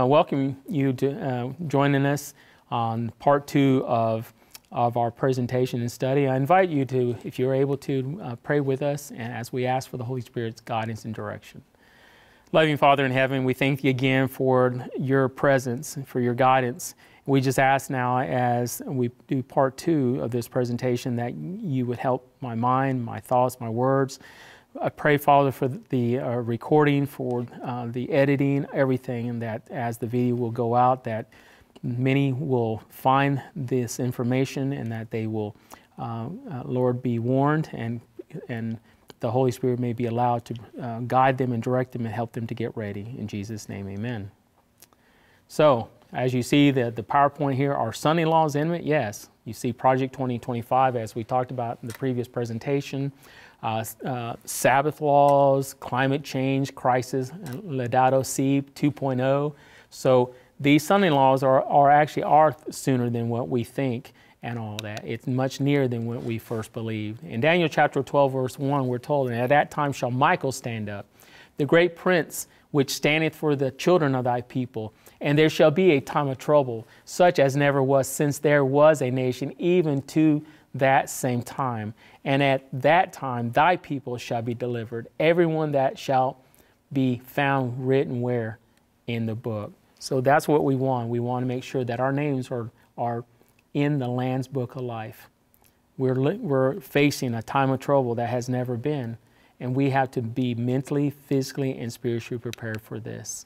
Uh, welcome you to uh, joining us on part two of, of our presentation and study. I invite you to, if you're able to, uh, pray with us and as we ask for the Holy Spirit's guidance and direction. Loving Father in heaven, we thank you again for your presence, for your guidance. We just ask now, as we do part two of this presentation, that you would help my mind, my thoughts, my words. I pray, Father, for the uh, recording, for uh, the editing, everything, and that as the video will go out, that many will find this information and that they will, uh, uh Lord, be warned and and the Holy Spirit may be allowed to uh, guide them and direct them and help them to get ready. In Jesus' name, amen. So, as you see, the, the PowerPoint here, are Sunday laws in it? Yes. You see Project 2025, as we talked about in the previous presentation. Uh, uh, Sabbath laws, climate change crisis, Laudato Si 2.0. So these Sunday laws are, are actually are sooner than what we think and all that. It's much nearer than what we first believed. In Daniel chapter 12, verse 1, we're told, And at that time shall Michael stand up, the great prince which standeth for the children of thy people. And there shall be a time of trouble, such as never was since there was a nation, even to that same time. And at that time thy people shall be delivered, everyone that shall be found written where? In the book. So that's what we want. We want to make sure that our names are, are in the Lamb's Book of Life. We're, we're facing a time of trouble that has never been, and we have to be mentally, physically, and spiritually prepared for this.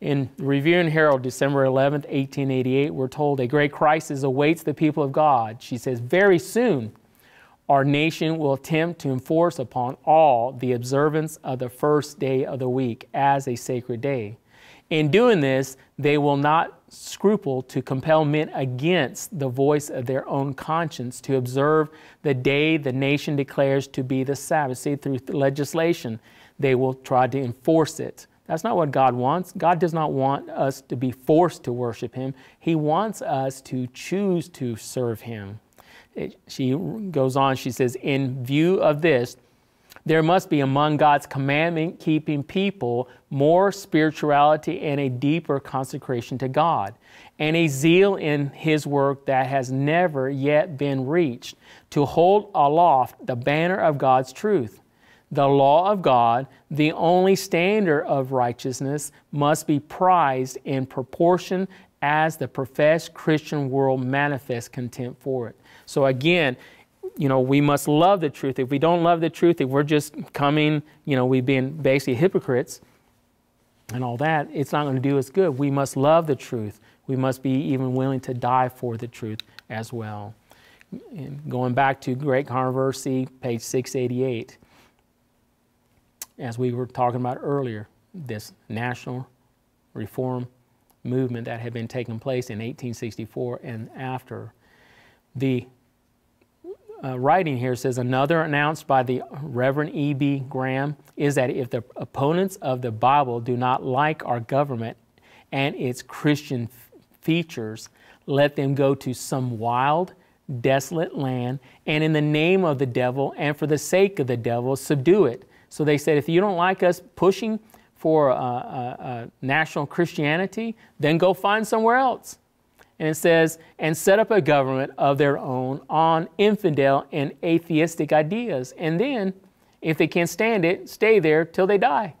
In Review and Herald, December 11, 1888, we're told a great crisis awaits the people of God. She says, Very soon, our nation will attempt to enforce upon all the observance of the first day of the week as a sacred day. In doing this, they will not scruple to compel men against the voice of their own conscience to observe the day the nation declares to be the Sabbath. See, through legislation, they will try to enforce it. That's not what God wants. God does not want us to be forced to worship Him. He wants us to choose to serve Him. It, she goes on, she says, In view of this, there must be among God's commandment keeping people more spirituality and a deeper consecration to God, and a zeal in His work that has never yet been reached, to hold aloft the banner of God's truth. The law of God, the only standard of righteousness, must be prized in proportion as the professed Christian world manifests contempt for it. So again, you know, we must love the truth. If we don't love the truth, if we're just coming, you know, we've been basically hypocrites and all that, it's not going to do us good. We must love the truth. We must be even willing to die for the truth as well. And going back to Great Controversy, page 688, as we were talking about earlier, this national reform movement that had been taking place in 1864 and after. The uh, writing here says another announced by the Reverend E.B. Graham is that if the opponents of the Bible do not like our government and its Christian features, let them go to some wild, desolate land and in the name of the devil and for the sake of the devil subdue it. So they said, if you don't like us pushing for uh, uh, uh national Christianity, then go find somewhere else. And it says, and set up a government of their own on infidel and atheistic ideas. And then, if they can't stand it, stay there till they die.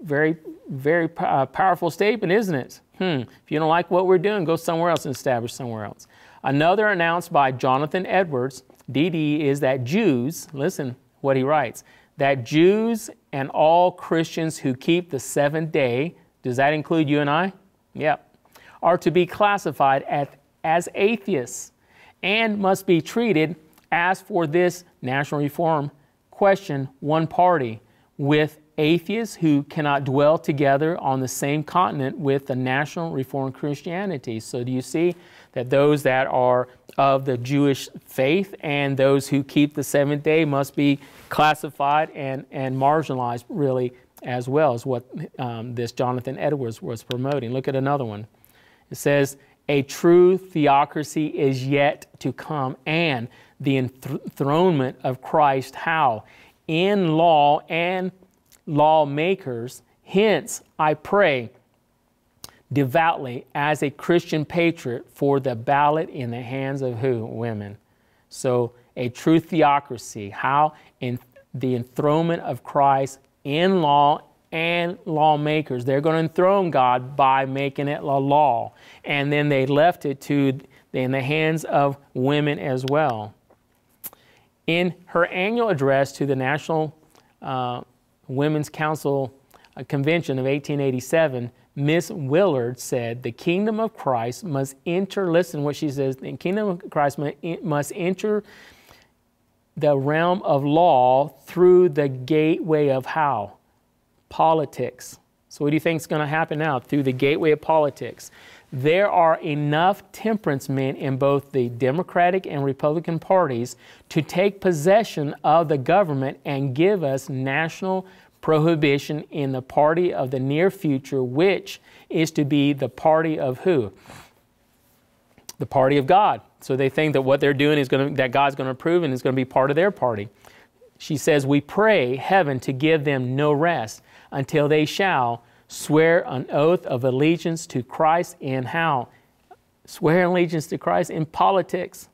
Very, very uh, powerful statement, isn't it? Hmm. If you don't like what we're doing, go somewhere else and establish somewhere else. Another announced by Jonathan Edwards, DD, is that Jews, listen what he writes, that Jews and all Christians who keep the seventh day, does that include you and I? Yep are to be classified as, as atheists and must be treated as for this national reform question one party with atheists who cannot dwell together on the same continent with the national reform Christianity. So do you see that those that are of the Jewish faith and those who keep the seventh day must be classified and, and marginalized really as well as what um, this Jonathan Edwards was promoting. Look at another one. It says, a true theocracy is yet to come, and the enthronement of Christ, how? In law and lawmakers. Hence, I pray devoutly as a Christian patriot for the ballot in the hands of who? Women. So, a true theocracy, how in the enthronement of Christ in law and lawmakers. They're going to enthrone God by making it a law. And then they left it to in the hands of women as well. In her annual address to the National uh, Women's Council uh, Convention of 1887, Miss Willard said, The kingdom of Christ must enter, listen what she says, the kingdom of Christ must enter the realm of law through the gateway of how? Politics. So, what do you think is going to happen now? Through the gateway of politics. There are enough temperance men in both the Democratic and Republican parties to take possession of the government and give us national prohibition in the party of the near future, which is to be the party of who? The party of God. So they think that what they're doing is going to, that God's going to approve and is going to be part of their party. She says, We pray heaven to give them no rest until they shall swear an oath of allegiance to Christ and how? Swear allegiance to Christ in politics.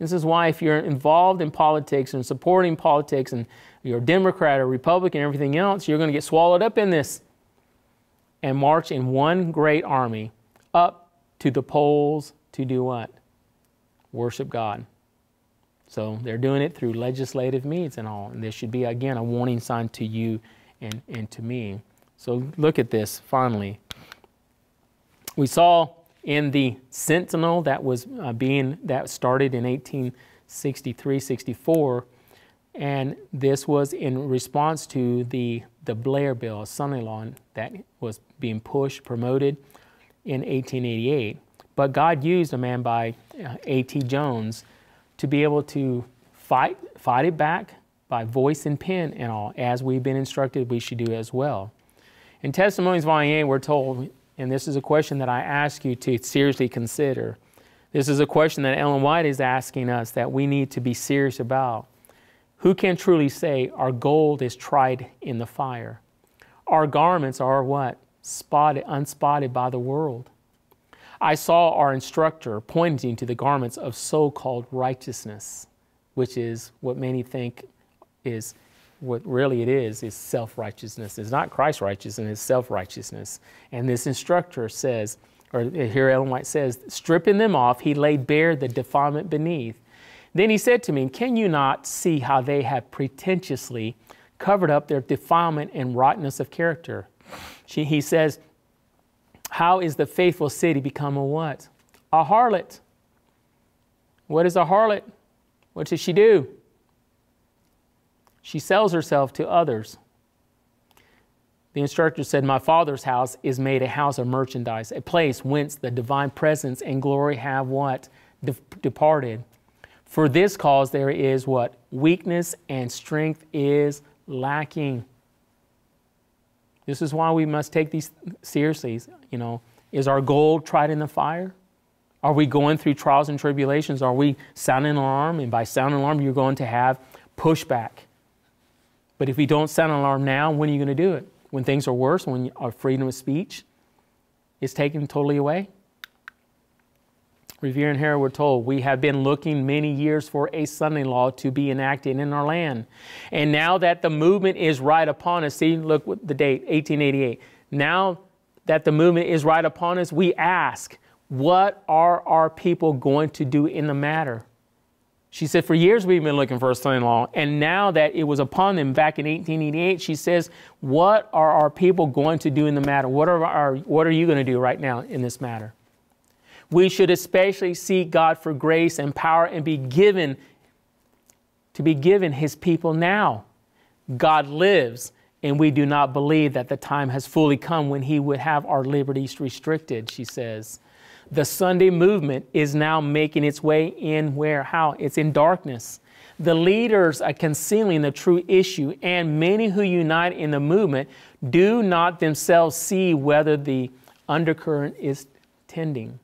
This is why, if you're involved in politics and supporting politics and you're a Democrat or Republican, everything else, you're going to get swallowed up in this and march in one great army up to the polls to do what? Worship God. So they're doing it through legislative means and all. And this should be, again, a warning sign to you and, and to me. So look at this finally. We saw in the Sentinel that was uh, being, that started in 1863 64 and this was in response to the, the Blair Bill, Sunday law, that was being pushed, promoted in 1888. But God used a man by uh, A.T. Jones to be able to fight, fight it back by voice and pen and all, as we've been instructed we should do as well. In Testimonies Volume 8, we're told, and this is a question that I ask you to seriously consider. This is a question that Ellen White is asking us that we need to be serious about. Who can truly say our gold is tried in the fire? Our garments are what? Spotted, unspotted by the world. I saw our instructor pointing to the garments of so called righteousness, which is what many think is what really it is, is self righteousness. It's not Christ righteousness, it's self righteousness. And this instructor says, or here Ellen White says, stripping them off, he laid bare the defilement beneath then he said to me, Can you not see how they have pretentiously covered up their defilement and rottenness of character? She, he says, How is the faithful city become a what? A harlot. What is a harlot? What does she do? She sells herself to others. The instructor said, My father's house is made a house of merchandise, a place whence the divine presence and glory have what? De- departed. For this cause there is what? Weakness and strength is lacking. This is why we must take these seriously. You know, is our gold tried in the fire? Are we going through trials and tribulations? Are we sounding an alarm? And by sounding an alarm, you're going to have pushback. But if we don't sound an alarm now, when are you going to do it? When things are worse, when our freedom of speech is taken totally away? Review and Herald were told, We have been looking many years for a Sunday law to be enacted in our land. And now that the movement is right upon us, see, look the date, 1888. Now that the movement is right upon us, we ask, What are our people going to do in the matter? She said, For years we've been looking for a Sunday law. And now that it was upon them back in 1888, she says, What are our people going to do in the matter? What are, our, what are you going to do right now in this matter? We should especially seek God for grace and power and be given to be given his people now. God lives, and we do not believe that the time has fully come when he would have our liberties restricted, she says. The Sunday movement is now making its way in where? How? It's in darkness. The leaders are concealing the true issue, and many who unite in the movement do not themselves see whether the undercurrent is tending.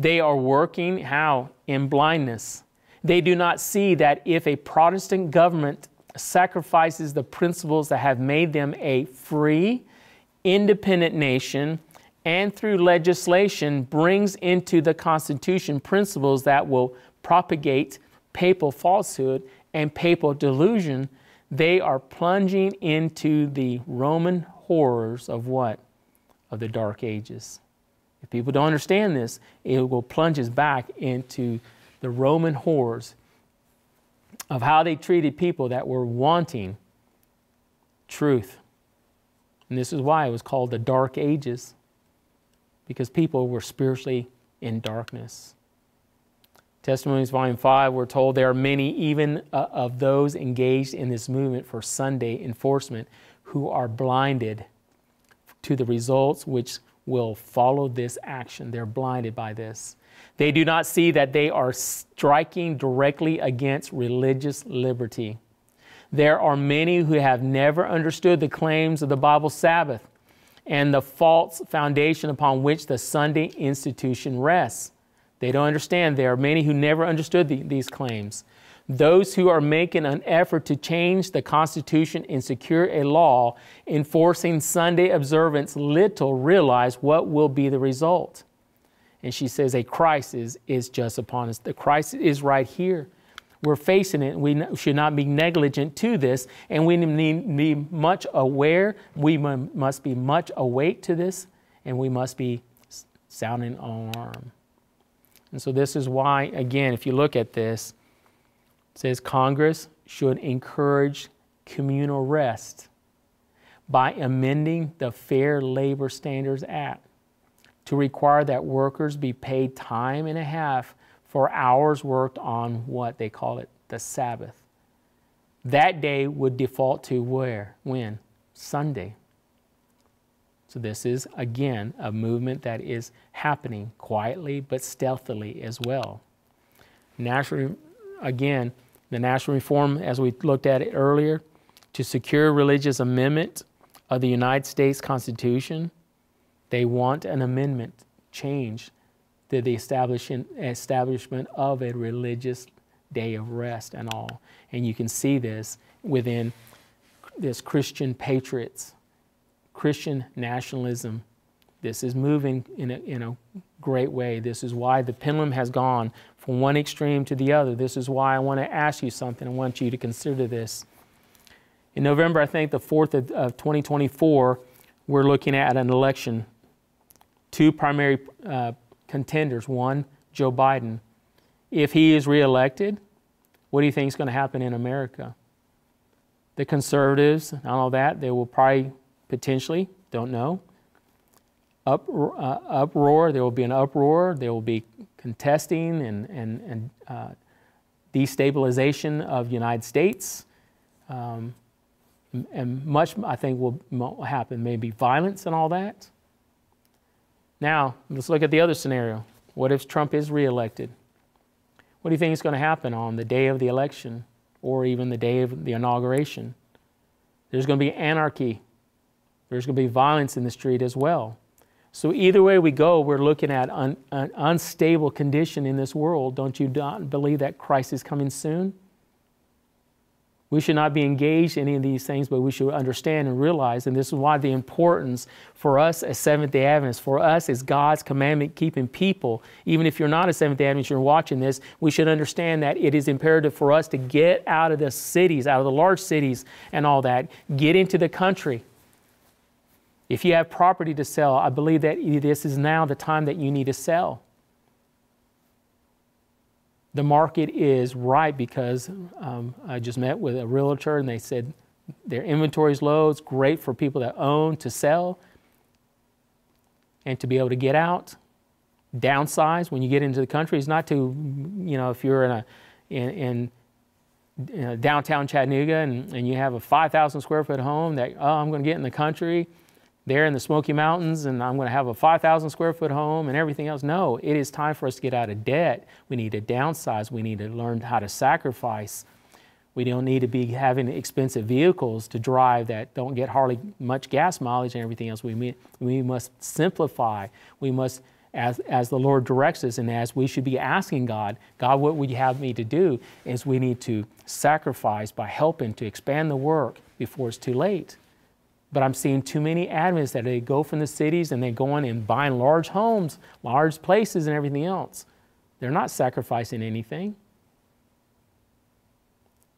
They are working how? In blindness. They do not see that if a Protestant government sacrifices the principles that have made them a free, independent nation and through legislation brings into the Constitution principles that will propagate papal falsehood and papal delusion, they are plunging into the Roman horrors of what? Of the Dark Ages. People don't understand this, it will plunge us back into the Roman horrors of how they treated people that were wanting truth. And this is why it was called the Dark Ages, because people were spiritually in darkness. Testimonies, Volume 5, we're told there are many, even uh, of those engaged in this movement for Sunday enforcement, who are blinded to the results which will follow this action. They're blinded by this. They do not see that they are striking directly against religious liberty. There are many who have never understood the claims of the Bible Sabbath and the false foundation upon which the Sunday institution rests. They don't understand. There are many who never understood the, these claims. Those who are making an effort to change the Constitution and secure a law enforcing Sunday observance little realize what will be the result. And she says, A crisis is just upon us. The crisis is right here. We're facing it. We should not be negligent to this, and we need to be much aware. We must be much awake to this, and we must be sounding alarm. And so, this is why, again, if you look at this, says Congress should encourage communal rest by amending the Fair Labor Standards Act to require that workers be paid time and a half for hours worked on what they call it the Sabbath. That day would default to where? When? Sunday. So, this is again a movement that is happening quietly but stealthily as well. National, again, the national reform, as we looked at it earlier, to secure religious amendment of the United States Constitution, they want an amendment change to the establishment, establishment of a religious day of rest and all. And you can see this within this Christian patriots Christian nationalism. This is moving in a, in a great way. This is why the pendulum has gone from one extreme to the other. This is why I want to ask you something. I want you to consider this. In November, I think the 4th of, of 2024, we're looking at an election. Two primary uh, contenders. One, Joe Biden. If he is reelected, what do you think is going to happen in America? The conservatives and all that, they will probably potentially, don't know. Up, uh, uproar, there will be an uproar, there will be contesting and, and, and uh, destabilization of United States. Um, and much, I think, will happen, maybe violence and all that. Now, let's look at the other scenario. What if Trump is reelected? What do you think is going to happen on the day of the election or even the day of the inauguration? There's going to be anarchy there's going to be violence in the street as well. So, either way we go, we're looking at un, an unstable condition in this world. Don't you not believe that Christ is coming soon? We should not be engaged in any of these things, but we should understand and realize, and this is why the importance for us as Seventh day Adventists, for us as God's commandment keeping people, even if you're not a Seventh day Adventist, you're watching this, we should understand that it is imperative for us to get out of the cities, out of the large cities and all that, get into the country if you have property to sell, I believe that this is now the time that you need to sell. The market is right because um, I just met with a realtor and they said their inventory is low. It's great for people that own to sell and to be able to get out. Downsize when you get into the country is not to, you know, if you're in a in, in downtown Chattanooga and, and you have a 5,000 square foot home that, oh, I'm going to get in the country there in the Smoky Mountains and I'm going to have a 5,000 square foot home and everything else. No, it is time for us to get out of debt. We need to downsize. We need to learn how to sacrifice. We don't need to be having expensive vehicles to drive that don't get hardly much gas mileage and everything else. We, we must simplify. We must, as, as the Lord directs us and as we should be asking God, God, what would you have me to do? Is we need to sacrifice by helping to expand the work before it's too late. But I'm seeing too many Adventists that they go from the cities and they go in and buying large homes, large places, and everything else. They're not sacrificing anything.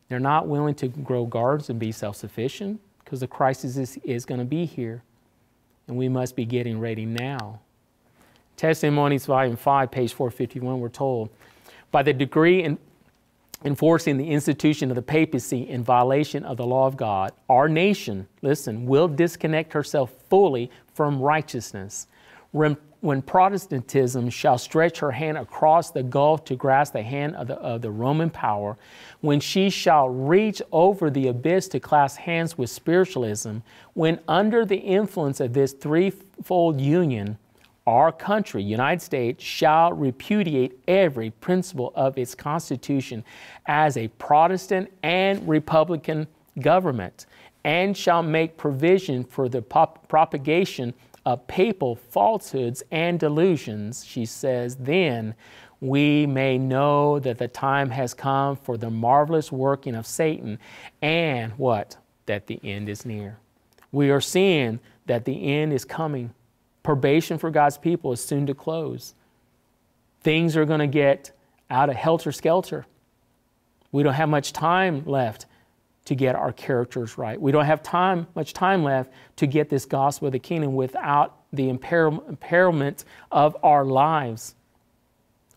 They're not willing to grow gardens and be self sufficient because the crisis is, is going to be here. And we must be getting ready now. Testimonies, Volume 5, page 451, we're told by the degree in enforcing the institution of the papacy in violation of the law of God, our nation, listen, will disconnect herself fully from righteousness. When, when Protestantism shall stretch her hand across the gulf to grasp the hand of the, of the Roman power, when she shall reach over the abyss to clasp hands with spiritualism, when under the influence of this threefold union, our country, United States, shall repudiate every principle of its Constitution as a Protestant and Republican government, and shall make provision for the propagation of papal falsehoods and delusions, she says, then we may know that the time has come for the marvelous working of Satan and what? That the end is near. We are seeing that the end is coming Probation for God's people is soon to close. Things are going to get out of helter skelter. We don't have much time left to get our characters right. We don't have time, much time left to get this gospel of the kingdom without the impairment of our lives.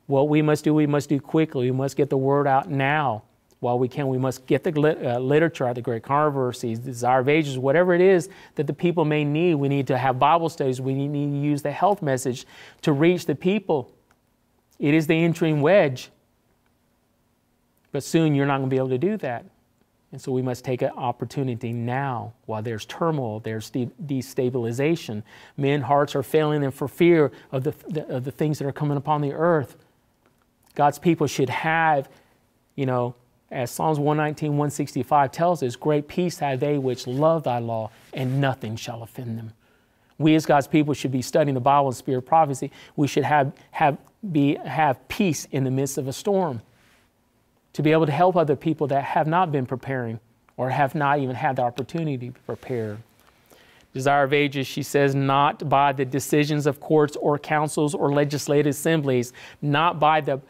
What we must do, we must do quickly. We must get the word out now while we can. We must get the uh, literature out, the great controversies, the desire of ages, whatever it is that the people may need. We need to have Bible studies. We need to use the health message to reach the people. It is the entering wedge. But soon you're not going to be able to do that. And so we must take an opportunity now while there's turmoil, there's de- destabilization. Men's hearts are failing them for fear of the, the, of the things that are coming upon the earth. God's people should have, you know, as Psalms 119, 165 tells us, great peace have they which love thy law, and nothing shall offend them. We as God's people should be studying the Bible and spirit of prophecy. We should have, have, be, have peace in the midst of a storm to be able to help other people that have not been preparing or have not even had the opportunity to prepare. Desire of Ages, she says, not by the decisions of courts or councils or legislative assemblies, not by the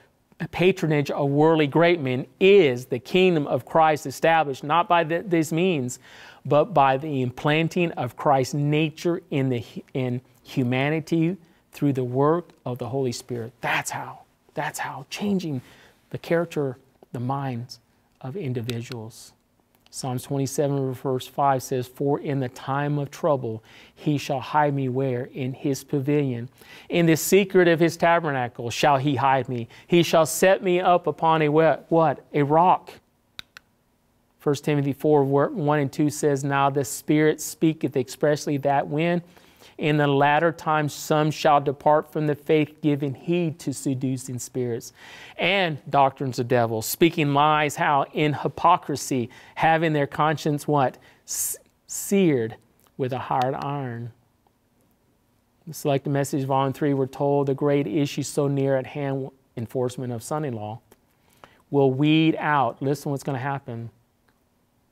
patronage of worldly great men is the kingdom of Christ established, not by the, this means, but by the implanting of Christ's nature in, the, in humanity through the work of the Holy Spirit. That's how. That's how. Changing the character, the minds of individuals. Psalms 27, verse 5 says, For in the time of trouble he shall hide me where? In his pavilion. In the secret of his tabernacle shall he hide me. He shall set me up upon a what? A rock. 1 Timothy 4, 1 and 2 says, Now the Spirit speaketh expressly that when in the latter times, some shall depart from the faith, giving heed to seducing spirits and doctrines of devils, speaking lies, how? In hypocrisy, having their conscience what? seared with a hard iron. The message, volume 3, we're told the great issue so near at hand, enforcement of Sunday law, will weed out. Listen what's going to happen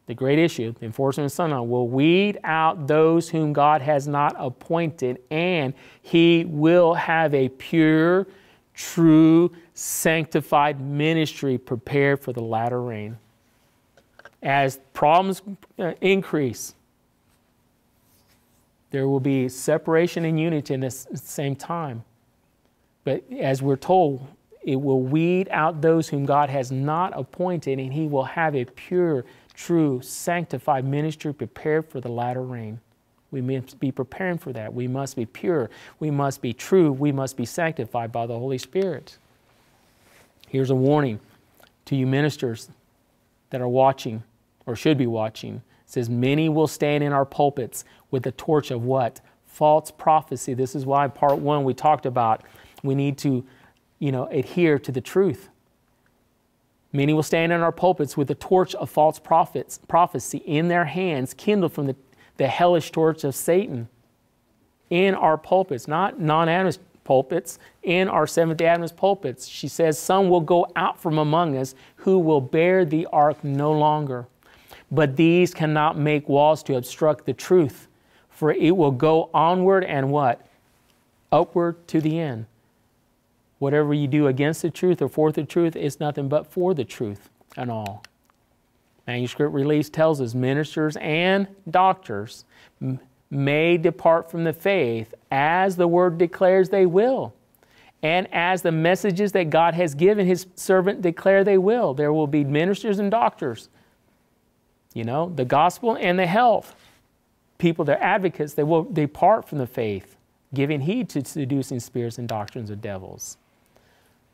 the great issue, the enforcement of Son will weed out those whom God has not appointed, and he will have a pure, true, sanctified ministry prepared for the latter rain. As problems uh, increase, there will be separation and unity in the same time. But as we're told, it will weed out those whom God has not appointed, and he will have a pure, true, sanctified ministry prepared for the latter rain. We must be preparing for that. We must be pure. We must be true. We must be sanctified by the Holy Spirit. Here's a warning to you ministers that are watching or should be watching. It says, Many will stand in our pulpits with the torch of what? False prophecy. This is why part one we talked about we need to, you know, adhere to the truth. Many will stand in our pulpits with the torch of false prophets, prophecy in their hands, kindled from the, the hellish torch of Satan. In our pulpits, not non Adventist pulpits, in our Seventh day Adventist pulpits. She says, Some will go out from among us who will bear the ark no longer. But these cannot make walls to obstruct the truth. for it will go onward and what? Upward to the end. Whatever you do against the truth or for the truth is nothing but for the truth and all. Manuscript release tells us ministers and doctors may depart from the faith as the word declares they will. And as the messages that God has given his servant declare they will. There will be ministers and doctors. You know, the gospel and the health. People, they're advocates, they will depart from the faith, giving heed to seducing spirits and doctrines of devils.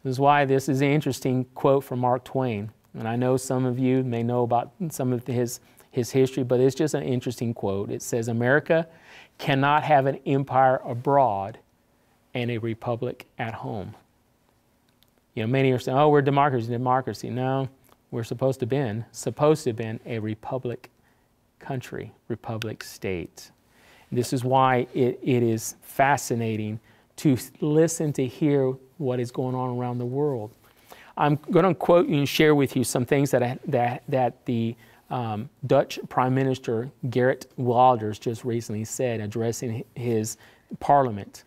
This is why this is an interesting quote from Mark Twain. And I know some of you may know about some of his, his history, but it's just an interesting quote. It says, America cannot have an empire abroad and a republic at home. You know, many are saying, oh, we're democracy, democracy. No, we're supposed to have been, supposed to have been a republic country, republic state. This is why it, it is fascinating to listen to hear what is going on around the world. I'm going to quote you and share with you some things that, I, that, that the um, Dutch Prime Minister Geert Wilders just recently said addressing his parliament.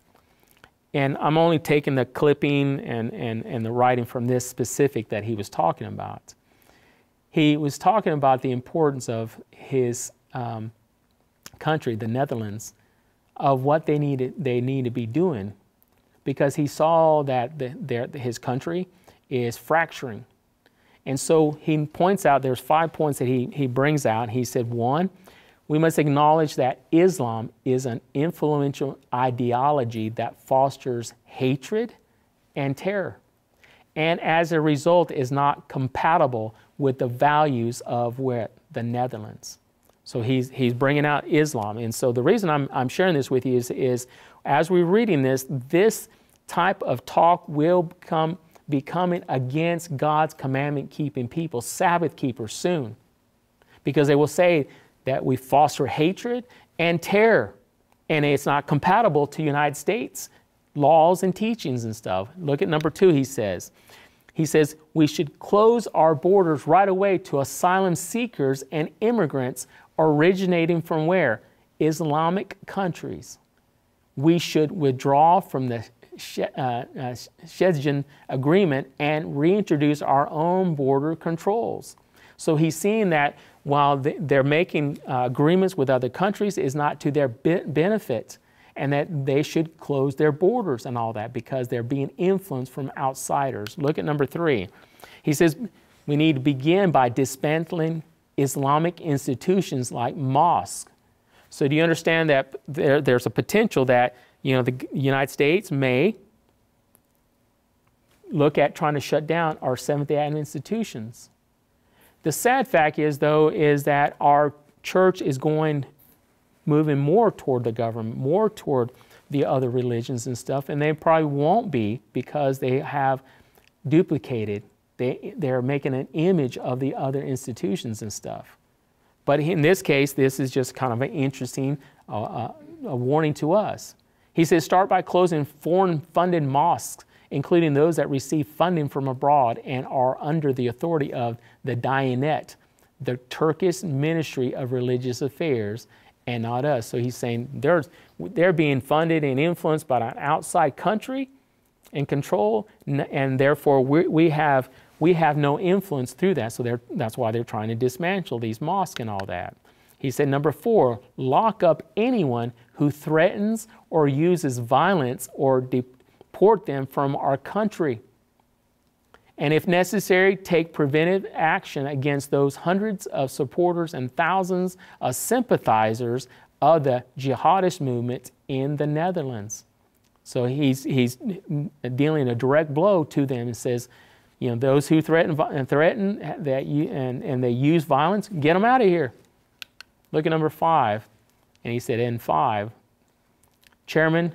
And I'm only taking the clipping and, and, and the writing from this specific that he was talking about. He was talking about the importance of his um, country, the Netherlands, of what they need, they need to be doing because he saw that the, their, his country is fracturing. And so he points out there's five points that he, he brings out. He said, one, we must acknowledge that Islam is an influential ideology that fosters hatred and terror, and as a result is not compatible with the values of where the Netherlands. So he's, he's bringing out Islam. And so the reason I'm, I'm sharing this with you is, is as we're reading this, this type of talk will come becoming against God's commandment keeping people, Sabbath keepers soon. Because they will say that we foster hatred and terror, and it's not compatible to United States laws and teachings and stuff. Look at number two, he says. He says we should close our borders right away to asylum seekers and immigrants originating from where? Islamic countries. We should withdraw from the uh, uh, agreement and reintroduce our own border controls. So he's seeing that while they're making uh, agreements with other countries is not to their benefit and that they should close their borders and all that because they're being influenced from outsiders. Look at number three. He says we need to begin by dismantling Islamic institutions like mosques. So do you understand that there, there's a potential that you know, the United States may look at trying to shut down our Seventh-day Adventist institutions. The sad fact is, though, is that our church is going, moving more toward the government, more toward the other religions and stuff, and they probably won't be because they have duplicated. They, they're making an image of the other institutions and stuff. But in this case, this is just kind of an interesting uh, uh, a warning to us. He says, start by closing foreign funded mosques, including those that receive funding from abroad and are under the authority of the Diyanet, the Turkish Ministry of Religious Affairs, and not us. So he's saying they're, they're being funded and influenced by an outside country and control, and therefore we, we, have, we have no influence through that. So that's why they're trying to dismantle these mosques and all that. He said, number four, lock up anyone who threatens or uses violence or deport them from our country. And if necessary, take preventive action against those hundreds of supporters and thousands of sympathizers of the jihadist movement in the Netherlands. So he's, he's dealing a direct blow to them and says, you know, those who threaten and threaten that you, and, and they use violence, get them out of here. Look at number five. And he said, in five, Chairman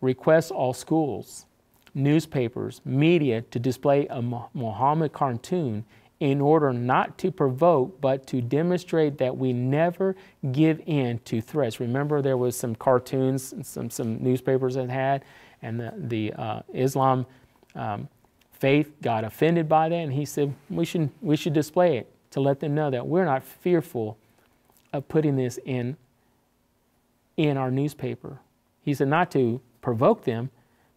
requests all schools, newspapers, media to display a Muhammad cartoon in order not to provoke, but to demonstrate that we never give in to threats. Remember, there was some cartoons, some some newspapers that had, and the the uh, Islam um, faith got offended by that, and he said we should we should display it to let them know that we're not fearful of putting this in in our newspaper. He said not to provoke them,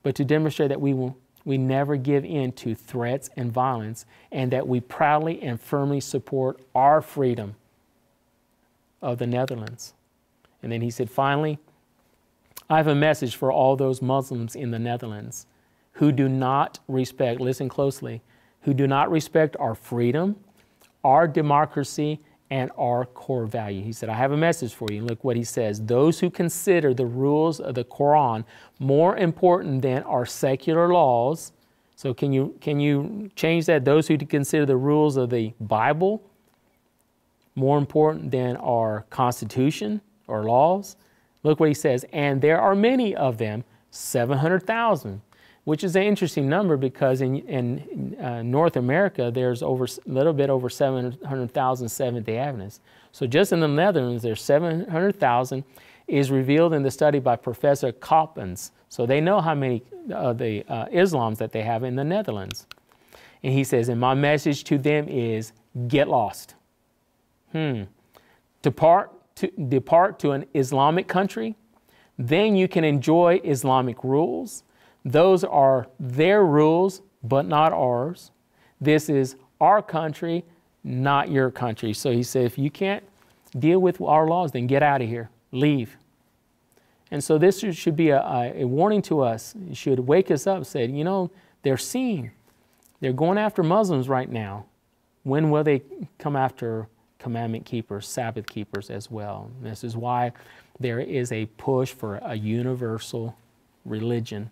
but to demonstrate that we will we never give in to threats and violence, and that we proudly and firmly support our freedom of the Netherlands. And then he said, finally, I have a message for all those Muslims in the Netherlands who do not respect, listen closely, who do not respect our freedom, our democracy, and our core value. He said, I have a message for you. look what he says. Those who consider the rules of the Quran more important than our secular laws. So can you can you change that? Those who consider the rules of the Bible more important than our constitution or laws. Look what he says. And there are many of them, 700,000 which is an interesting number because in, in uh, North America, there's over a little bit over 700,000 Seventh-day Adventists. So just in the Netherlands, there's 700,000 is revealed in the study by Professor Koopmans. So they know how many of the uh, Islams that they have in the Netherlands. And he says, and my message to them is get lost. Hmm. Depart to, depart to an Islamic country, then you can enjoy Islamic rules those are their rules, but not ours. This is our country, not your country. So he said, if you can't deal with our laws, then get out of here, leave. And so this should be a, a warning to us. It should wake us up, say, you know, they're seeing, they're going after Muslims right now. When will they come after commandment keepers, Sabbath keepers as well? This is why there is a push for a universal religion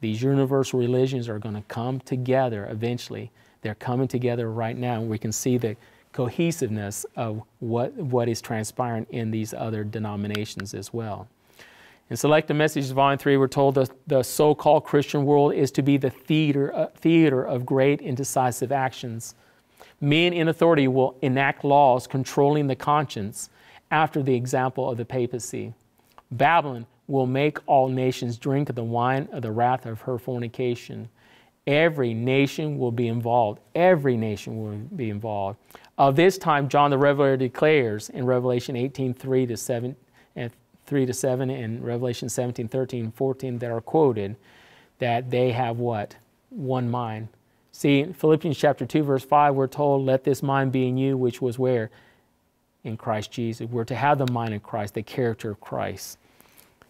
these universal religions are going to come together eventually. They're coming together right now, and we can see the cohesiveness of what, what is transpiring in these other denominations as well. In Selected Messages, Volume 3, we're told that the so called Christian world is to be the theater, uh, theater of great and decisive actions. Men in authority will enact laws controlling the conscience after the example of the papacy. Babylon will make all nations drink of the wine of the wrath of her fornication. Every nation will be involved. Every nation will be involved. Of this time, John the Revelator declares in Revelation 18, 3 to 7, and 3 to 7 and Revelation 17, 13, 14 that are quoted, that they have what? One mind. See, Philippians chapter 2, verse 5, we're told, let this mind be in you, which was where? In Christ Jesus. We're to have the mind of Christ, the character of Christ.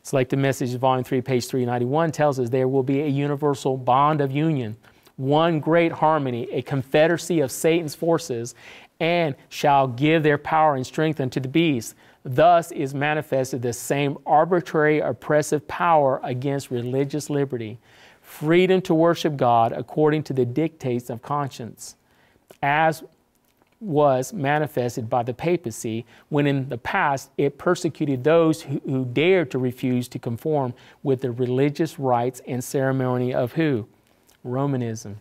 Selected Messages, Volume 3, page 391 tells us there will be a universal bond of union, one great harmony, a confederacy of Satan's forces, and shall give their power and strength unto the beast. Thus is manifested the same arbitrary oppressive power against religious liberty, freedom to worship God according to the dictates of conscience, as was manifested by the papacy when in the past it persecuted those who, who, dared to refuse to conform with the religious rites and ceremony of who? Romanism.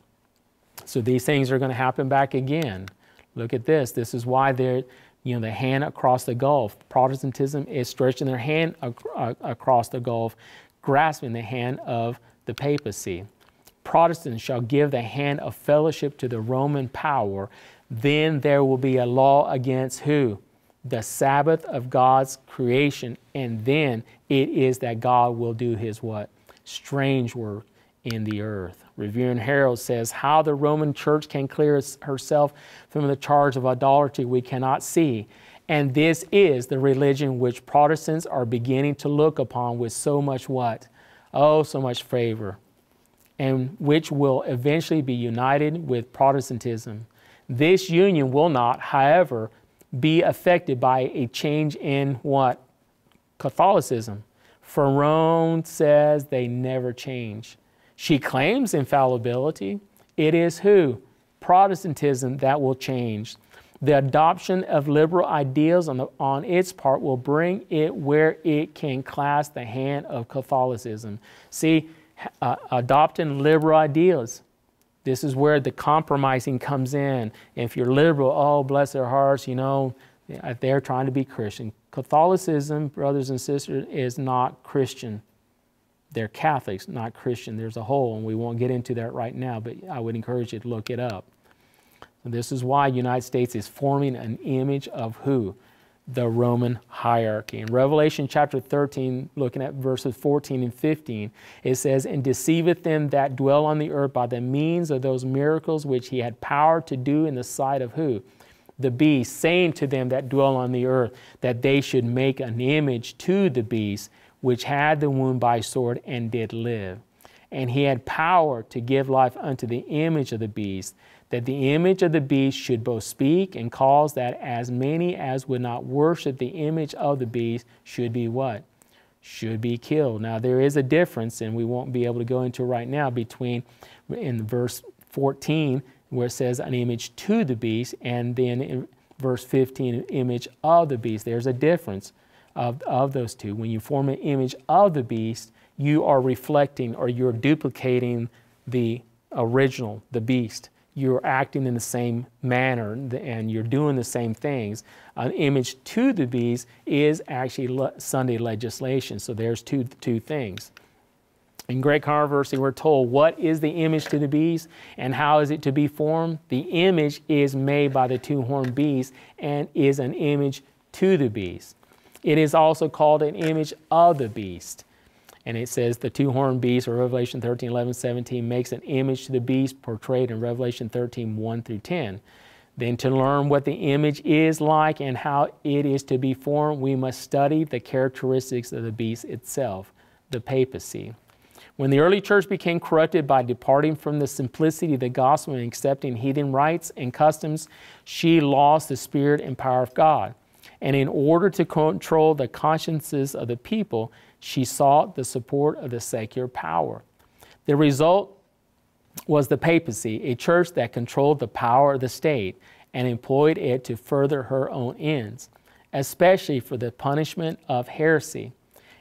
So these things are going to happen back again. Look at this. This is why they're, you know, the hand across the gulf. Protestantism is stretching their hand ac uh, across the gulf, grasping the hand of the papacy. Protestants shall give the hand of fellowship to the Roman power then there will be a law against who? The Sabbath of God's creation. And then it is that God will do his what? Strange work in the earth. Review and Herald says how the Roman church can clear herself from the charge of idolatry we cannot see. And this is the religion which Protestants are beginning to look upon with so much what? Oh, so much favor. And which will eventually be united with Protestantism. This union will not, however, be affected by a change in what? Catholicism. For Rome says they never change. She claims infallibility. It is who? Protestantism that will change. The adoption of liberal ideals on, the, on its part will bring it where it can clasp the hand of Catholicism. See, uh, adopting liberal ideas this is where the compromising comes in. If you're liberal, oh, bless their hearts, you know, uh, they're trying to be Christian. Catholicism, brothers and sisters, is not Christian. They're Catholics, not Christian. There's a hole, and we won't get into that right now, but I would encourage you to look it up. this is why United States is forming an image of who? The Roman hierarchy. In Revelation chapter 13, looking at verses 14 and 15, it says, And deceiveth them that dwell on the earth by the means of those miracles which he had power to do in the sight of who? The beast, saying to them that dwell on the earth, that they should make an image to the beast, which had the wound by sword and did live. And he had power to give life unto the image of the beast that the image of the beast should both speak and cause that as many as would not worship the image of the beast should be what? Should be killed. Now, there is a difference, and we won't be able to go into right now, between in verse 14, where it says an image to the beast, and then in verse 15, an image of the beast. There's a difference of, of those two. When you form an image of the beast, you are reflecting or you're duplicating the original, the beast you're acting in the same manner and you're doing the same things. An image to the beast is actually Sunday legislation. So there's two, two things. In great controversy, we're told what is the image to the beast and how is it to be formed? The image is made by the two horned beast and is an image to the beast. It is also called an image of the beast. And it says the two horned beast, or Revelation 13, 11, 17, makes an image to the beast portrayed in Revelation 13, 1 through 10. Then, to learn what the image is like and how it is to be formed, we must study the characteristics of the beast itself, the papacy. When the early church became corrupted by departing from the simplicity of the gospel and accepting heathen rites and customs, she lost the spirit and power of God. And in order to control the consciences of the people, she sought the support of the secular power. The result was the papacy, a church that controlled the power of the state and employed it to further her own ends, especially for the punishment of heresy.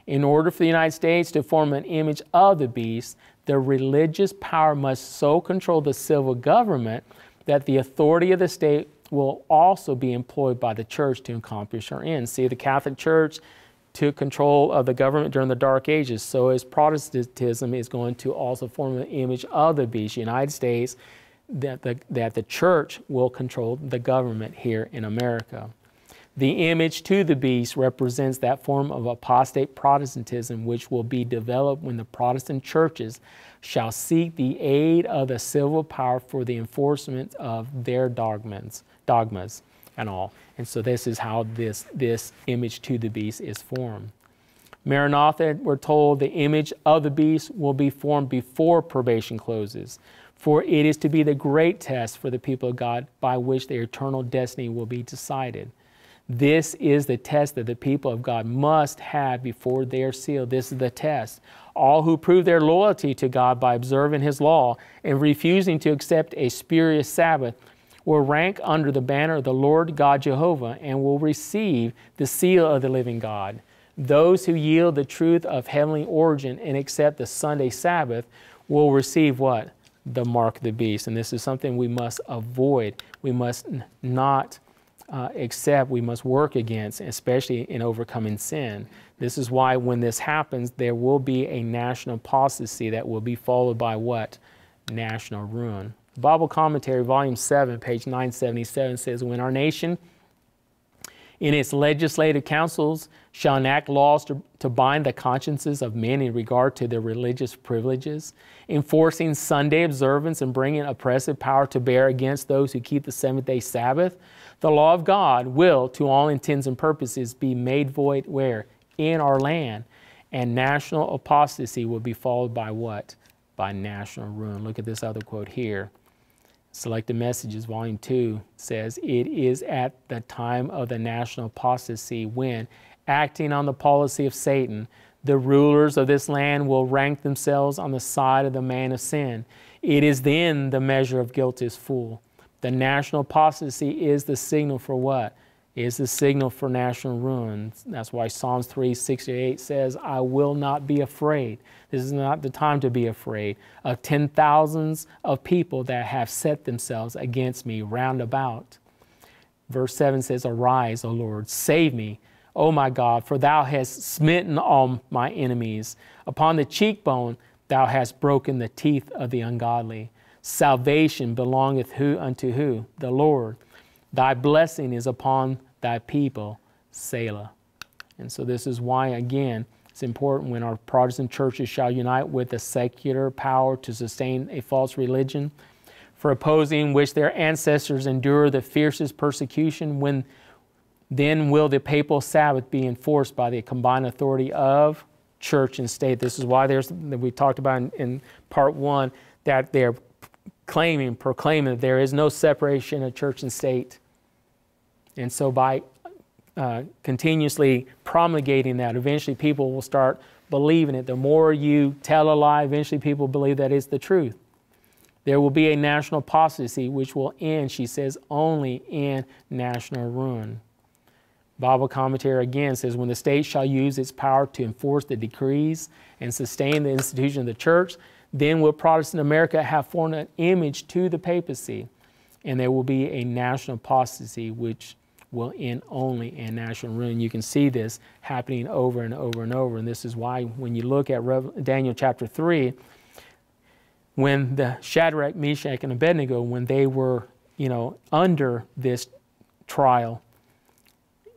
In order for the United States to form an image of the beast, the religious power must so control the civil government that the authority of the state will also be employed by the church to accomplish her ends. See, the Catholic Church took control of the government during the Dark Ages. So as Protestantism is going to also form an image of the beast, United States, that the, that the church will control the government here in America. The image to the beast represents that form of apostate Protestantism which will be developed when the Protestant churches shall seek the aid of the civil power for the enforcement of their dogmas, dogmas and all. And so this is how this, this image to the beast is formed. Maranatha, we're told the image of the beast will be formed before probation closes, for it is to be the great test for the people of God by which their eternal destiny will be decided. This is the test that the people of God must have before they are sealed. This is the test. All who prove their loyalty to God by observing His law and refusing to accept a spurious Sabbath will rank under the banner of the Lord God Jehovah and will receive the seal of the living God. Those who yield the truth of heavenly origin and accept the Sunday Sabbath will receive what? The mark of the beast. And this is something we must avoid. We must not uh, accept, we must work against, especially in overcoming sin. This is why when this happens, there will be a national apostasy that will be followed by what? National ruin. Bible Commentary, Volume 7, page 977 says, When our nation in its legislative councils shall enact laws to, to bind the consciences of men in regard to their religious privileges, enforcing Sunday observance and bringing oppressive power to bear against those who keep the seventh day Sabbath, the law of God will, to all intents and purposes, be made void where? In our land. And national apostasy will be followed by what? By national ruin. Look at this other quote here. Selected Messages, Volume 2 says, It is at the time of the national apostasy when, acting on the policy of Satan, the rulers of this land will rank themselves on the side of the man of sin. It is then the measure of guilt is full. The national apostasy is the signal for what? Is the signal for national ruin. That's why Psalms 368 says, I will not be afraid. This is not the time to be afraid of ten thousands of people that have set themselves against me round about. Verse 7 says, Arise, O Lord, save me, O my God, for thou hast smitten all my enemies. Upon the cheekbone thou hast broken the teeth of the ungodly. Salvation belongeth who unto who? The Lord. Thy blessing is upon thy people, Selah. And so this is why, again, it's important when our Protestant churches shall unite with the secular power to sustain a false religion, for opposing which their ancestors endure the fiercest persecution, when then will the papal Sabbath be enforced by the combined authority of church and state. This is why there's we talked about in, in part one that they're claiming, proclaiming that there is no separation of church and state. And so by uh, continuously promulgating that, eventually people will start believing it. The more you tell a lie, eventually people believe that it's the truth. There will be a national apostasy which will end, she says, only in national ruin. Bible commentary again says, when the state shall use its power to enforce the decrees and sustain the institution of the church, then will Protestant America have formed an image to the papacy, and there will be a national apostasy which will end only in national ruin. You can see this happening over and over and over, and this is why when you look at Daniel chapter 3, when the Shadrach, Meshach, and Abednego, when they were, you know, under this trial,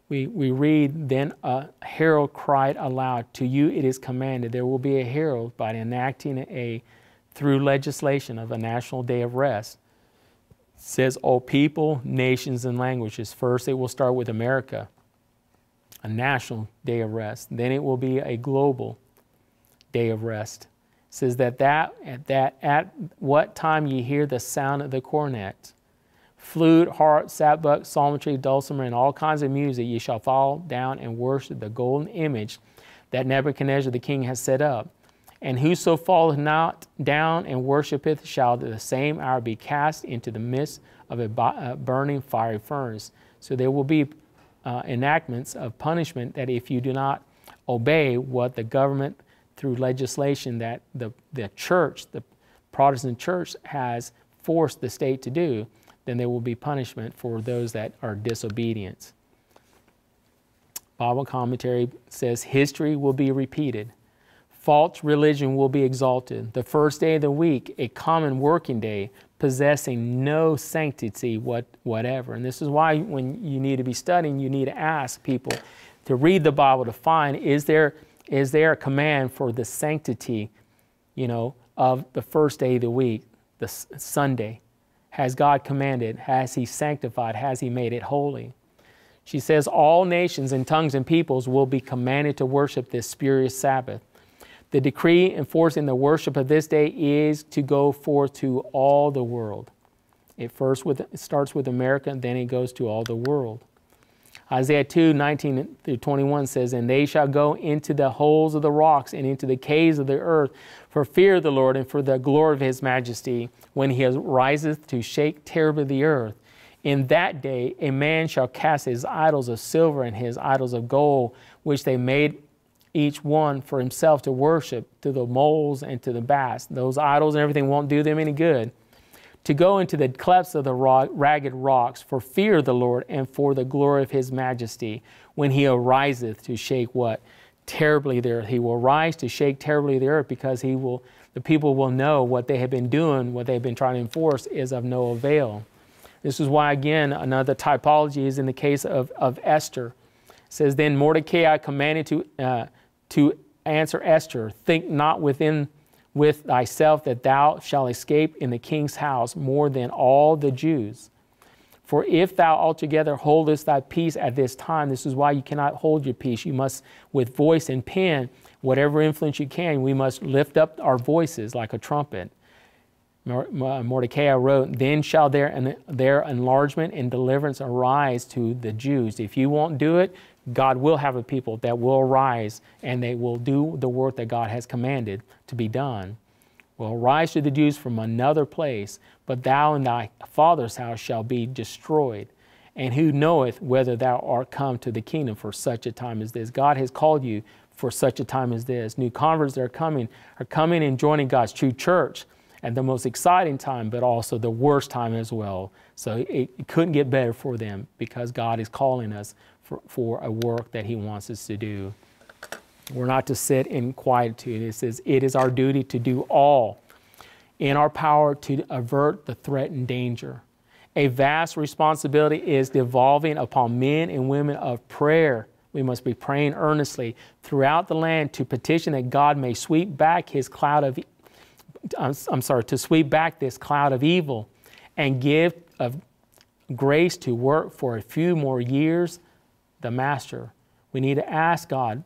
we, we read, Then a herald cried aloud, To you it is commanded, there will be a herald by enacting a, through legislation of a national day of rest. Says, All people, nations, and languages. First, it will start with America, a national day of rest. Then it will be a global day of rest. It says that, that at that at what time ye hear the sound of the cornet flute, harp, sackbut, psalmistry, dulcimer, and all kinds of music, ye shall fall down and worship the golden image that Nebuchadnezzar the king has set up. And whoso falleth not down and worshipeth shall the same hour be cast into the midst of a burning fiery furnace. So there will be uh, enactments of punishment that if you do not obey what the government through legislation that the, the church, the Protestant church, has forced the state to do, then there will be punishment for those that are disobedient. Bible commentary says history will be repeated. False religion will be exalted. The first day of the week, a common working day, possessing no sanctity what, whatever. And this is why when you need to be studying, you need to ask people to read the Bible to find is there, is there a command for the sanctity, you know, of the first day of the week, the Sunday has God commanded? Has He sanctified? Has He made it holy? She says, All nations and tongues and peoples will be commanded to worship this spurious Sabbath. The decree enforcing the worship of this day is to go forth to all the world. It first with, it starts with America, and then it goes to all the world. Isaiah 2 19 through 21 says, And they shall go into the holes of the rocks and into the caves of the earth for fear of the Lord and for the glory of his majesty, when he riseth to shake terribly the earth. In that day a man shall cast his idols of silver and his idols of gold, which they made each one for himself to worship, to the moles and to the bats. Those idols and everything won't do them any good to go into the clefts of the ragged rocks for fear of the Lord and for the glory of his majesty when he ariseth to shake what? Terribly the earth. He will rise to shake terribly the earth because he will, the people will know what they have been doing, what they've been trying to enforce is of no avail. This is why, again, another typology is in the case of, of Esther. It says, Then Mordecai commanded to, uh, to answer Esther, Think not within with thyself that thou shalt escape in the king's house more than all the Jews. For if thou altogether holdest thy peace at this time, this is why you cannot hold your peace. You must, with voice and pen, whatever influence you can, we must lift up our voices like a trumpet. Mordecai wrote, Then shall their, their enlargement and deliverance arise to the Jews. If you won't do it, God will have a people that will arise and they will do the work that God has commanded to be done. Will arise to the Jews from another place, but thou and thy father's house shall be destroyed. And who knoweth whether thou art come to the kingdom for such a time as this? God has called you for such a time as this. New converts that are coming are coming and joining God's true church at the most exciting time, but also the worst time as well. So it, it couldn't get better for them because God is calling us for, for a work that He wants us to do. We're not to sit in quietude. It says, It is our duty to do all in our power to avert the threat and danger A vast responsibility is devolving upon men and women of prayer. We must be praying earnestly throughout the land to petition that God may sweep back his cloud of I'm sorry, to sweep back this cloud of evil and give of grace to work for a few more years the master. We need to ask God,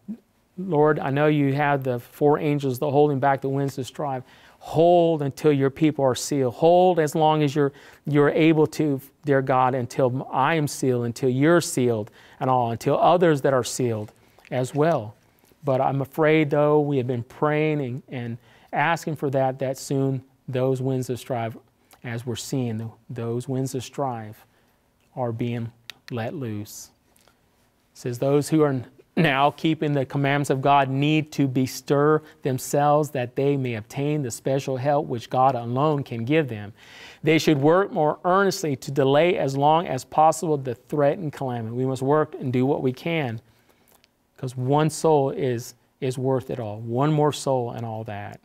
Lord, I know you have the four angels that holding back the winds to strive. Hold until your people are sealed. Hold as long as you're, you're able to, dear God, until I am sealed, until you're sealed, and all, until others that are sealed as well. But I'm afraid, though, we have been praying and, and asking for that, that soon those winds of strife, as we're seeing, those winds of strife are being let loose. Says, Those who are now keeping the commandments of God need to bestir themselves that they may obtain the special help which God alone can give them. They should work more earnestly to delay as long as possible the threatened calamity. We must work and do what we can because one soul is, is worth it all. One more soul and all that.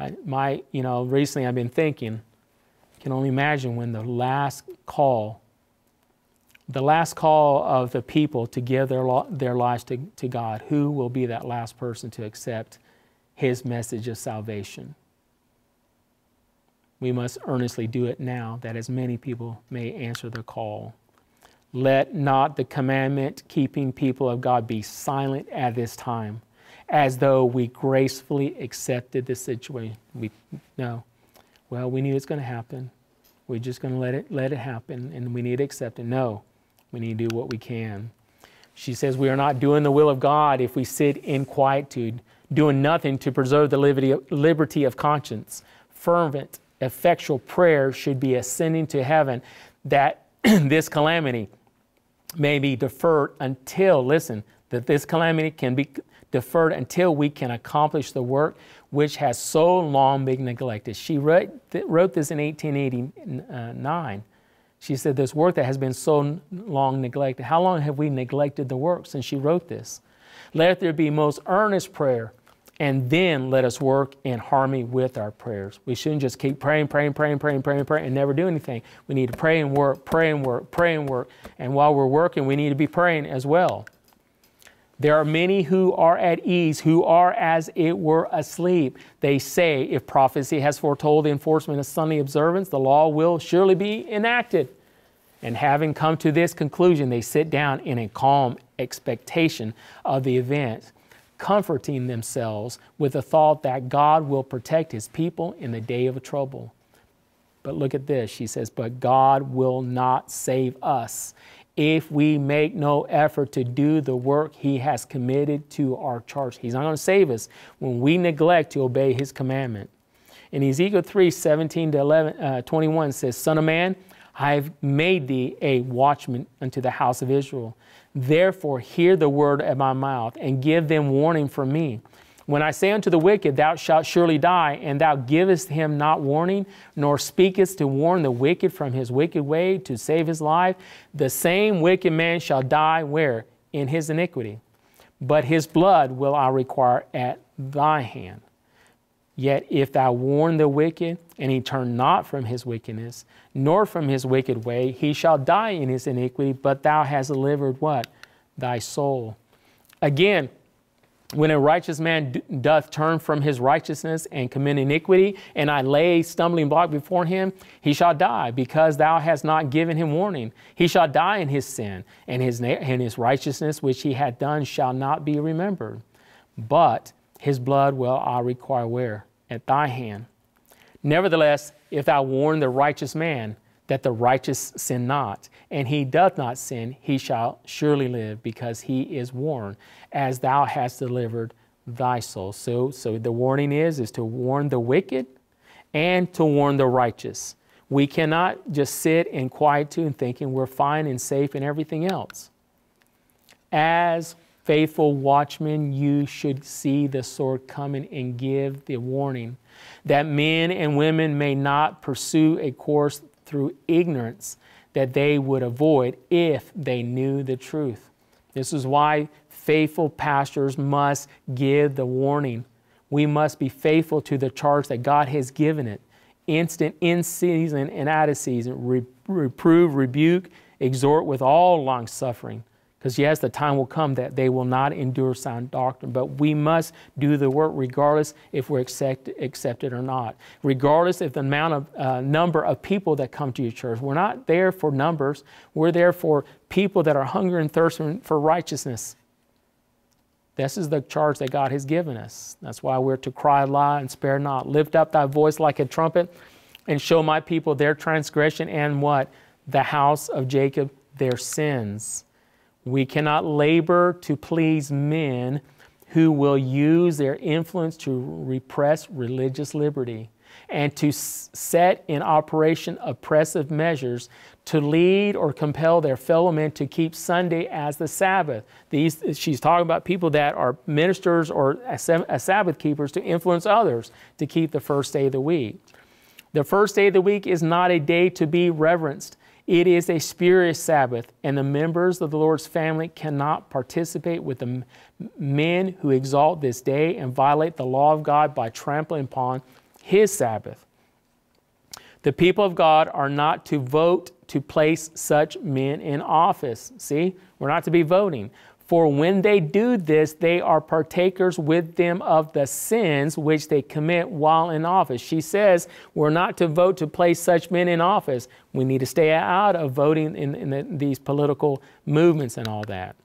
I, my, you know, recently I've been thinking, can only imagine when the last call the last call of the people to give their, their lives to, to God, who will be that last person to accept His message of salvation? We must earnestly do it now that as many people may answer the call. Let not the commandment keeping people of God be silent at this time, as though we gracefully accepted the situation. We no. Well, we knew it's going to happen. We're just going to let it let it happen, and we need to accept it. No, we need to do what we can. She says, We are not doing the will of God if we sit in quietude, doing nothing to preserve the liberty of conscience. Fervent, effectual prayer should be ascending to heaven that this calamity may be deferred until, listen, that this calamity can be deferred until we can accomplish the work which has so long been neglected. She wrote, wrote this in 1889. She said, This work that has been so long neglected. How long have we neglected the work since she wrote this? Let there be most earnest prayer, and then let us work in harmony with our prayers. We shouldn't just keep praying, praying, praying, praying, praying, praying, and never do anything. We need to pray and work, pray and work, pray and work. And while we're working, we need to be praying as well. There are many who are at ease, who are as it were asleep. They say, if prophecy has foretold the enforcement of Sunday observance, the law will surely be enacted. And having come to this conclusion, they sit down in a calm expectation of the event, comforting themselves with the thought that God will protect his people in the day of trouble. But look at this. She says, But God will not save us if we make no effort to do the work He has committed to our charge. He's not going to save us when we neglect to obey His commandment. In Ezekiel 3 17 to 11, uh, 21 says, Son of man, I have made thee a watchman unto the house of Israel. Therefore, hear the word of my mouth and give them warning from me. When I say unto the wicked, Thou shalt surely die, and thou givest him not warning, nor speakest to warn the wicked from his wicked way to save his life, the same wicked man shall die where? In his iniquity. But his blood will I require at thy hand. Yet if thou warn the wicked, and he turn not from his wickedness, nor from his wicked way, he shall die in his iniquity, but thou hast delivered what? Thy soul. Again, when a righteous man doth turn from his righteousness and commit iniquity, and I lay stumbling block before him, he shall die, because thou hast not given him warning. He shall die in his sin, and his, and his righteousness which he had done shall not be remembered. But his blood will I require where? At thy hand. Nevertheless, if thou warn the righteous man, that the righteous sin not, and he doth not sin, he shall surely live, because he is warned, as thou hast delivered thy soul. So, so the warning is, is to warn the wicked and to warn the righteous. We cannot just sit in quietude thinking we're fine and safe and everything else. As faithful watchmen, you should see the sword coming and give the warning that men and women may not pursue a course through ignorance that they would avoid if they knew the truth. This is why faithful pastors must give the warning. We must be faithful to the charge that God has given it instant in season and out of season, Re- reprove, rebuke, exhort with all long suffering. Because yes, the time will come that they will not endure sound doctrine, but we must do the work regardless if we're accept, accepted or not. Regardless if the amount of uh, number of people that come to your church. We're not there for numbers. We're there for people that are hungry and thirsting for righteousness. This is the charge that God has given us. That's why we're to cry aloud and spare not. Lift up thy voice like a trumpet and show my people their transgression and what? The house of Jacob their sins. We cannot labor to please men who will use their influence to repress religious liberty and to set in operation oppressive measures to lead or compel their fellow men to keep Sunday as the Sabbath. These, she's talking about people that are ministers or Sabbath keepers to influence others to keep the first day of the week. The first day of the week is not a day to be reverenced. It is a spurious Sabbath, and the members of the Lord's family cannot participate with the men who exalt this day and violate the law of God by trampling upon His Sabbath. The people of God are not to vote to place such men in office. See, we're not to be voting. For when they do this, they are partakers with them of the sins which they commit while in office. She says we're not to vote to place such men in office. We need to stay out of voting in, in the, these political movements and all that.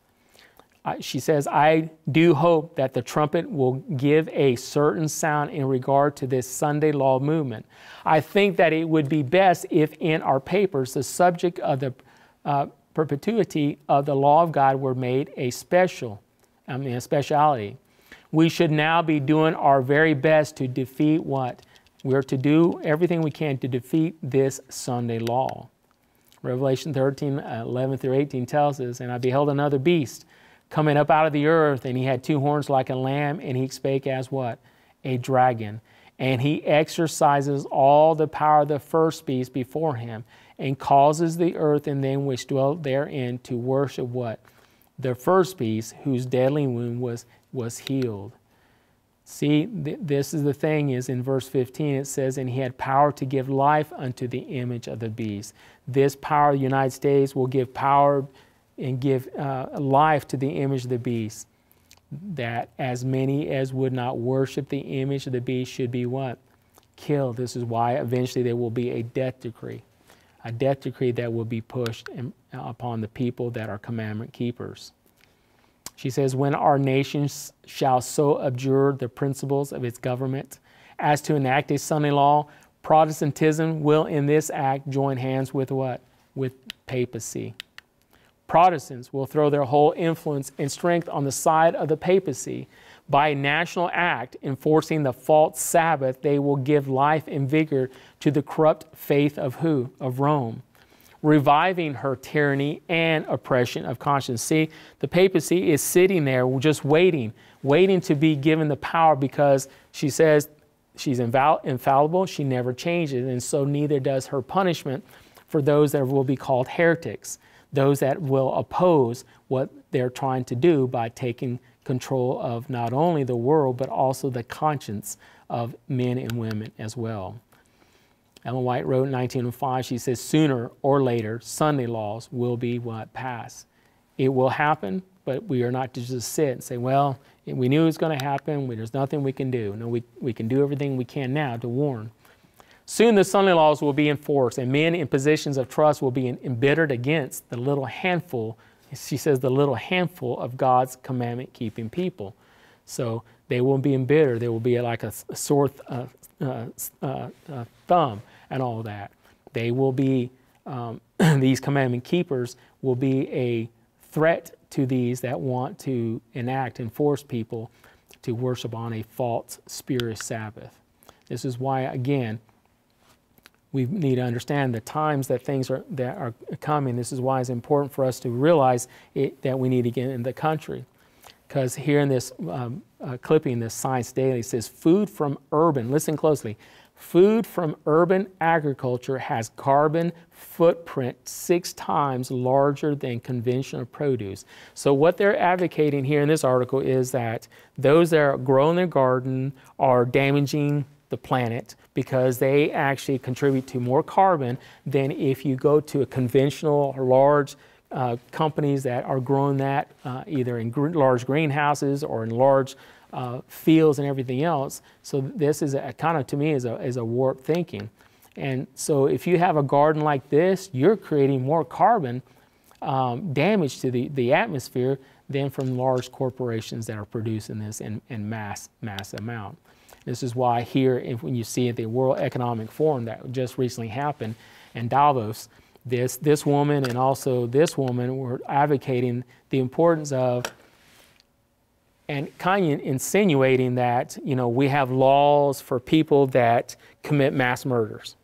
she says, I do hope that the trumpet will give a certain sound in regard to this Sunday law movement. I think that it would be best if in our papers the subject of the uh, perpetuity of the law of God were made a special, I mean, a speciality. We should now be doing our very best to defeat what? We're to do everything we can to defeat this Sunday law. Revelation 13, uh, 11 through 18 tells us, And I beheld another beast coming up out of the earth, and he had two horns like a lamb, and he spake as what? A dragon. And he exercises all the power of the first beast before him and causes the earth and them which dwell therein to worship what? The first beast whose deadly wound was, was healed. See, th- this is the thing is in verse 15 it says, and he had power to give life unto the image of the beast. This power, the United States, will give power and give uh, life to the image of the beast. That as many as would not worship the image of the beast should be what? Killed. This is why eventually there will be a death decree a death decree that will be pushed in, uh, upon the people that are commandment keepers. She says, When our nation shall so abjure the principles of its government as to enact a Sunday law, Protestantism will in this act join hands with what? With papacy. Protestants will throw their whole influence and strength on the side of the papacy by a national act enforcing the false Sabbath, they will give life and vigor to the corrupt faith of who? Of Rome, reviving her tyranny and oppression of conscience. See, the papacy is sitting there just waiting, waiting to be given the power because she says she's infallible, she never changes, and so neither does her punishment for those that will be called heretics, those that will oppose what they're trying to do by taking control of not only the world, but also the conscience of men and women as well. Ellen White wrote in 1905, she says, sooner or later, Sunday laws will be what? Passed. It will happen, but we are not to just sit and say, well, we knew it was going to happen. There's nothing we can do. No, we, we can do everything we can now to warn. Soon the Sunday laws will be enforced, and men in positions of trust will be embittered against the little handful she says the little handful of God's commandment keeping people. So they won't be embittered. They will be like a, sore uh, uh, uh, uh, thumb and all that. They will be, um, these commandment keepers will be a threat to these that want to enact and force people to worship on a false spirit Sabbath. This is why, again, we need to understand the times that things are that are coming. This is why it's important for us to realize it, that we need to get in the country. Because here in this um, uh, clipping, this Science Daily says, food from urban, listen closely, food from urban agriculture has carbon footprint six times larger than conventional produce. So what they're advocating here in this article is that those that are growing their garden are damaging the planet because they actually contribute to more carbon than if you go to a conventional or large uh, companies that are growing that uh, either in gr- large greenhouses or in large uh, fields and everything else. So this is a, kind of to me is a, is a warped thinking. And so if you have a garden like this, you're creating more carbon um, damage to the, the atmosphere than from large corporations that are producing this in, in mass, mass amount. This is why here, if, when you see at the World Economic Forum that just recently happened in Davos, this, this woman and also this woman were advocating the importance of and kind of insinuating that you know we have laws for people that commit mass murders.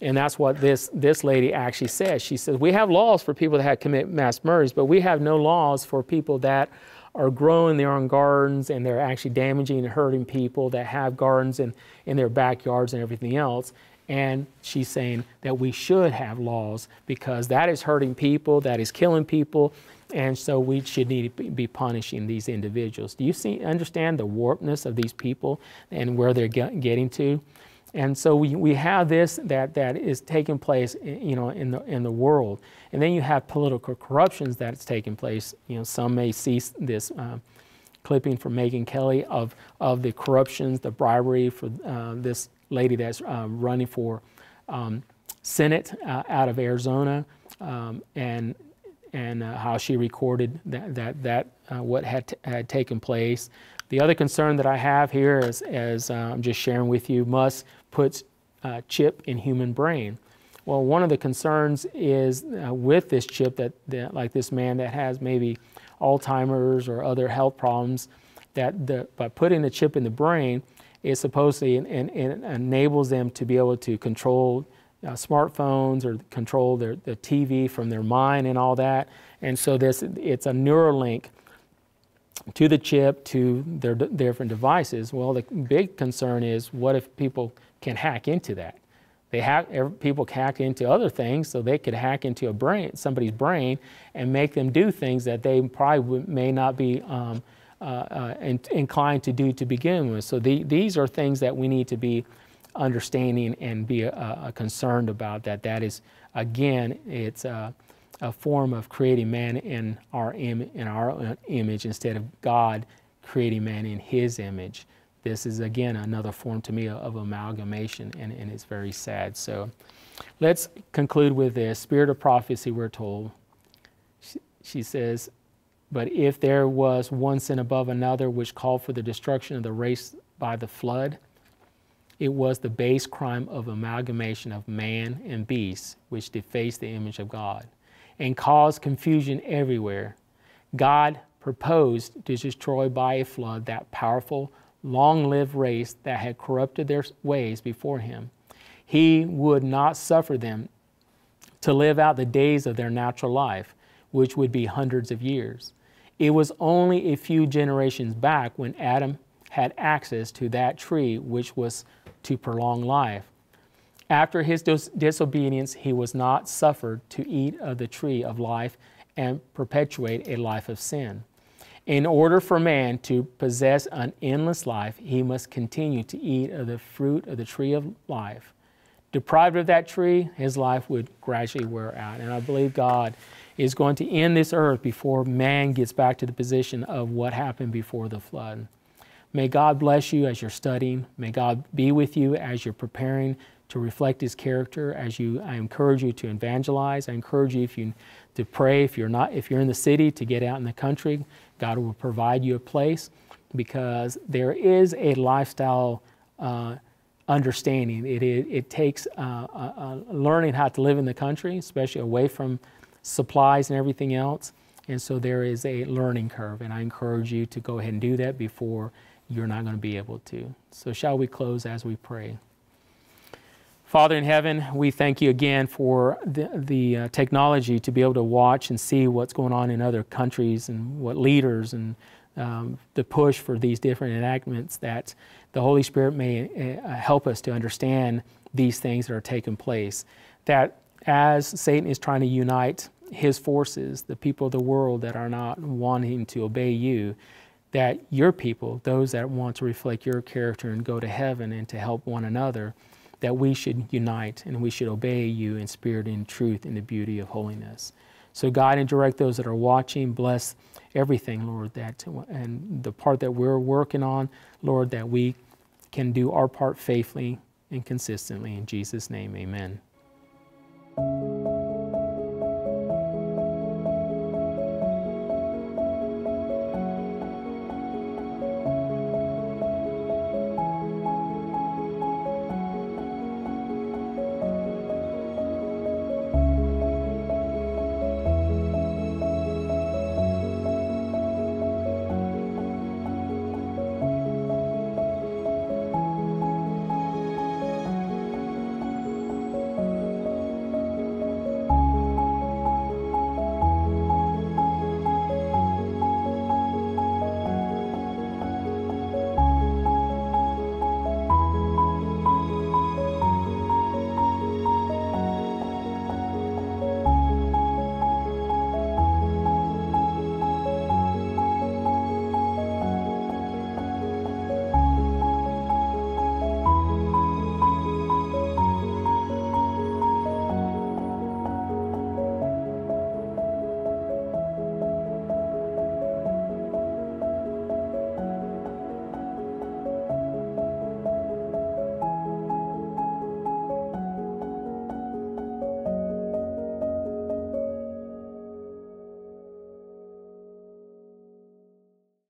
And that's what this this lady actually says she says we have laws for people that commit mass murders but we have no laws for people that are growing their own gardens and they're actually damaging and hurting people that have gardens in, in their backyards and everything else and she's saying that we should have laws because that is hurting people that is killing people and so we should need to be punishing these individuals. Do you see, understand the warpness of these people and where they're get, getting to? And so we, we have this that, that is taking place, you know, in the, in the world. And then you have political corruptions that's taking place. You know, some may see this uh, clipping from Megyn Kelly of, of the corruptions, the bribery for uh, this lady that's uh, running for um, Senate uh, out of Arizona. Um, and and uh, how she recorded that, that, that uh, what had, had taken place. The other concern that I have here is, as uh, I'm just sharing with you, Musk puts uh, chip in human brain. Well, one of the concerns is uh, with this chip that, that, like this man that has maybe Alzheimer's or other health problems, that the, by putting the chip in the brain, it supposedly it, it enables them to be able to control uh, smartphones or control their the TV from their mind and all that. And so this it's a neural link to the chip to their different devices. Well, the big concern is what if people can hack into that? They hack, people hack into other things, so they could hack into a brain, somebody's brain, and make them do things that they probably may not be um, uh, uh, in, inclined to do to begin with. So the, these are things that we need to be understanding and be uh, concerned about that. That is, again, it's a, a form of creating man in our, Im- in our image instead of God creating man in his image. This is, again, another form to me of amalgamation, and, and it's very sad. So let's conclude with this. Spirit of prophecy, we're told. She, she says, But if there was one sin above another which called for the destruction of the race by the flood, it was the base crime of amalgamation of man and beast, which defaced the image of God and caused confusion everywhere. God proposed to destroy by a flood that powerful, long lived race that had corrupted their ways before him. He would not suffer them to live out the days of their natural life, which would be hundreds of years. It was only a few generations back when Adam had access to that tree, which was to prolong life. After his dis- disobedience, he was not suffered to eat of the tree of life and perpetuate a life of sin. In order for man to possess an endless life, he must continue to eat of the fruit of the tree of life. Deprived of that tree, his life would gradually wear out. And I believe God is going to end this earth before man gets back to the position of what happened before the flood. May God bless you as you're studying. May God be with you as you're preparing to reflect His character. As you, I encourage you to evangelize. I encourage you if you to pray. If you're not, if you're in the city, to get out in the country. God will provide you a place because there is a lifestyle uh, understanding. It, it, it takes uh, uh, uh learning how to live in the country, especially away from supplies and everything else. And so there is a learning curve, and I encourage you to go ahead and do that before you're not going to be able to. So, shall we close as we pray? Father in heaven, we thank you again for the, the uh, technology to be able to watch and see what's going on in other countries and what leaders and um, the push for these different enactments that the Holy Spirit may uh, help us to understand these things that are taking place. That as Satan is trying to unite his forces, the people of the world that are not wanting to obey you, that your people, those that want to reflect your character and go to heaven and to help one another, that we should unite and we should obey you in spirit and truth in the beauty of holiness. So guide and direct those that are watching. Bless everything, Lord, that and the part that we're working on, Lord, that we can do our part faithfully and consistently. In Jesus' name, amen.